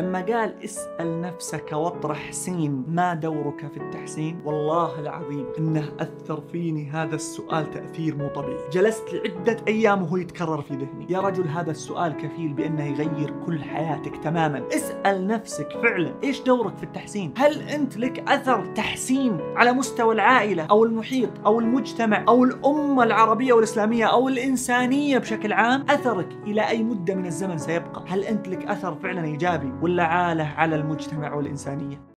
لما قال اسأل نفسك واطرح سين ما دورك في التحسين؟ والله العظيم إنه أثر فيني هذا السؤال تأثير مو طبيعي. جلست لعدة أيام وهو يتكرر في ذهني. يا رجل هذا السؤال كفيل بأنه يغير كل حياتك تماما. اسأل نفسك فعلا إيش دورك في التحسين؟ هل أنت لك أثر تحسين على مستوى العائلة أو المحيط أو المجتمع أو الأمة العربية والإسلامية أو الإنسانية بشكل عام؟ أثرك إلى أي مدة من الزمن سيبقى؟ هل أنت لك أثر فعلا إيجابي ولا عالة على المجتمع والإنسانية.